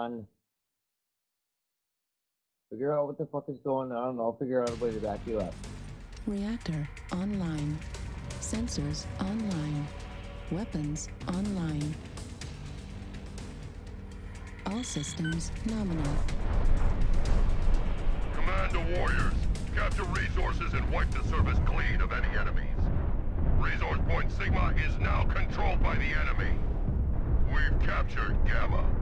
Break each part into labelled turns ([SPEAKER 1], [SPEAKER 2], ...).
[SPEAKER 1] on. Figure out what the fuck is going on, and I'll figure out a way to back you up.
[SPEAKER 2] Reactor online. Sensors online. Weapons online. All systems nominal.
[SPEAKER 3] Command to warriors. Capture resources and wipe the surface clean of any enemies. Resource point Sigma is now controlled by the enemy. We've captured Gamma.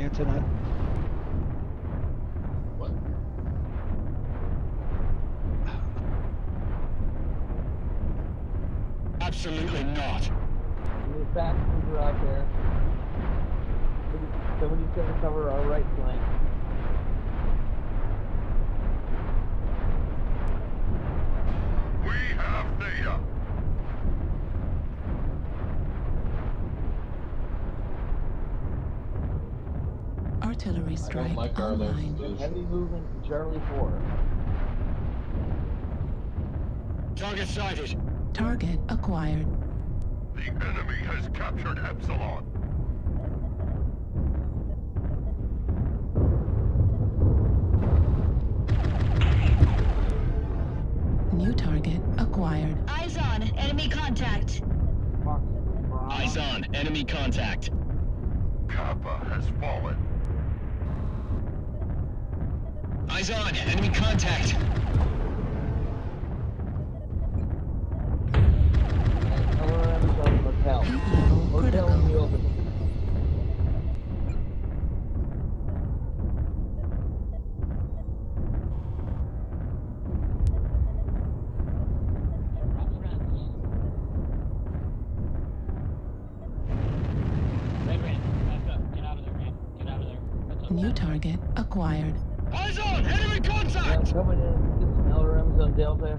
[SPEAKER 4] I'm losing my internet.
[SPEAKER 5] What?
[SPEAKER 6] Absolutely not.
[SPEAKER 1] The assassins are out there. Somebody- Somebody's gonna cover our right flank.
[SPEAKER 3] We have Theta.
[SPEAKER 2] Artillery
[SPEAKER 5] I
[SPEAKER 2] strike
[SPEAKER 5] don't like
[SPEAKER 2] online.
[SPEAKER 1] Heavy movement to Charlie 4.
[SPEAKER 6] Target sighted.
[SPEAKER 2] Target acquired.
[SPEAKER 3] The enemy has captured Epsilon.
[SPEAKER 2] New target acquired.
[SPEAKER 7] Eyes on. Enemy contact.
[SPEAKER 6] Eyes on. Enemy contact.
[SPEAKER 3] Kappa has fallen.
[SPEAKER 6] Eyes on. Enemy contact.
[SPEAKER 1] LRM is on Motel.
[SPEAKER 2] Heat level
[SPEAKER 1] Motel in the
[SPEAKER 2] critical.
[SPEAKER 1] open.
[SPEAKER 2] New target acquired.
[SPEAKER 6] Eyes on. Enemy contact!
[SPEAKER 1] Yeah, coming in. Get some LRMs on Delta.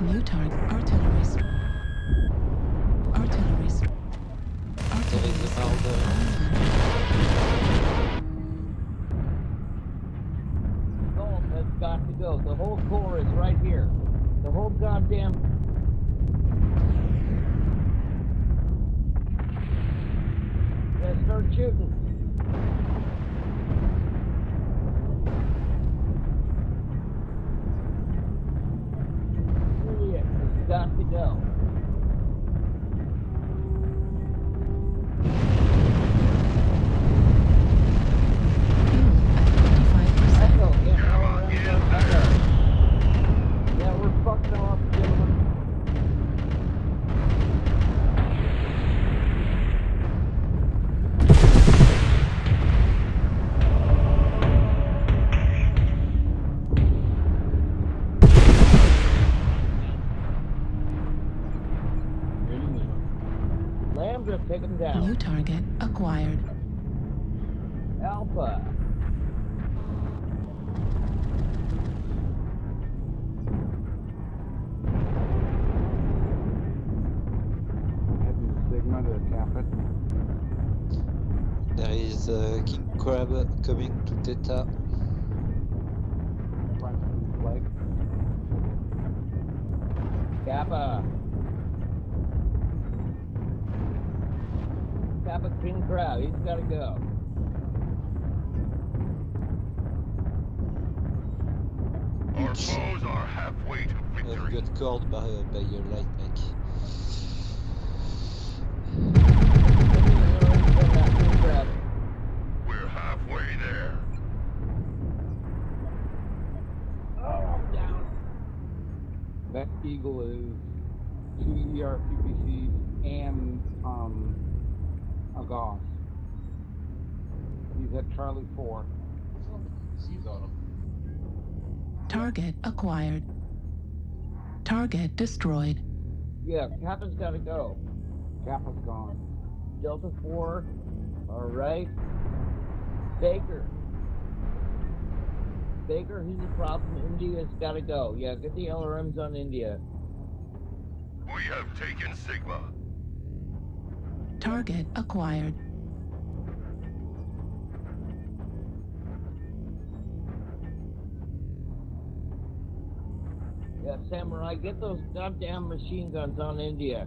[SPEAKER 2] New target artillery. Artillery. Artillery.
[SPEAKER 1] Golf has got to go. The whole core is right here. The whole goddamn. Yeah, start shooting. Juliet has got Take them down.
[SPEAKER 2] New target acquired.
[SPEAKER 1] Alpha.
[SPEAKER 4] Sigma to.
[SPEAKER 5] There is uh, King Crab coming to Theta.
[SPEAKER 1] Kappa. Kappa King Crab, he's gotta go.
[SPEAKER 3] Our foes are halfway to
[SPEAKER 5] I've
[SPEAKER 3] victory.
[SPEAKER 5] got called by, by your light mech.
[SPEAKER 3] We're halfway there.
[SPEAKER 1] Oh, I'm down.
[SPEAKER 4] That Eagle is two ER PPCs and um Oh, a Gauss. He's at Charlie 4.
[SPEAKER 2] Target acquired. Target destroyed.
[SPEAKER 1] Yeah, Kappa's gotta go.
[SPEAKER 4] Kappa's gone.
[SPEAKER 1] Delta 4. Alright. Baker. Baker, who's the problem? India's gotta go. Yeah, get the LRMs on India.
[SPEAKER 3] We have taken Sigma.
[SPEAKER 2] Target acquired.
[SPEAKER 1] Yeah, Samurai, get those goddamn machine guns on India.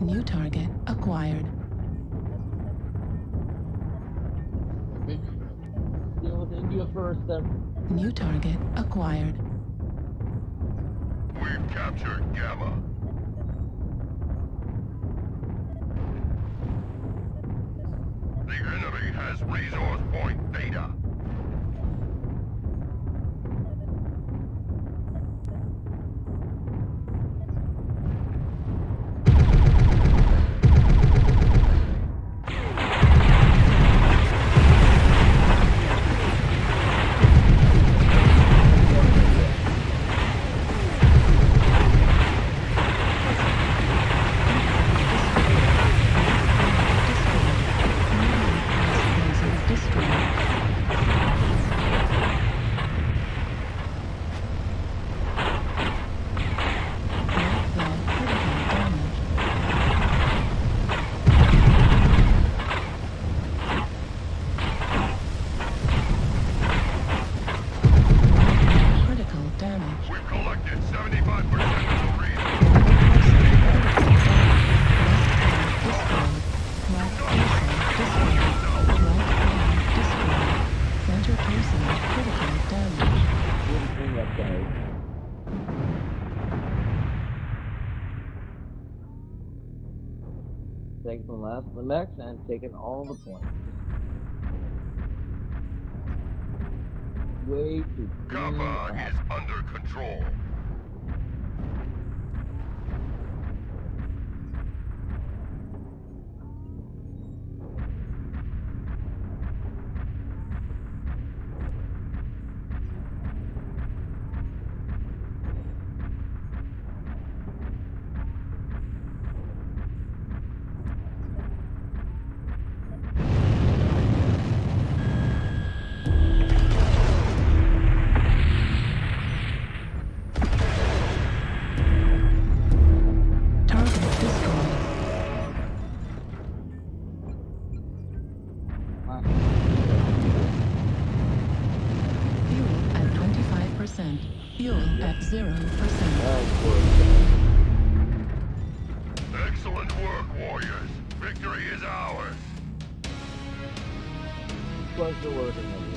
[SPEAKER 2] New target acquired.
[SPEAKER 1] Deal with first, then.
[SPEAKER 2] New target acquired.
[SPEAKER 3] We've captured Gamma. The enemy has resource point Theta.
[SPEAKER 1] Taking the last of the mechs and taking all the points. Way too
[SPEAKER 3] Kappa
[SPEAKER 1] clean
[SPEAKER 3] is under control.
[SPEAKER 2] Fuel at 0%.
[SPEAKER 3] Excellent work, warriors. Victory is ours.
[SPEAKER 1] Pleasure working with you.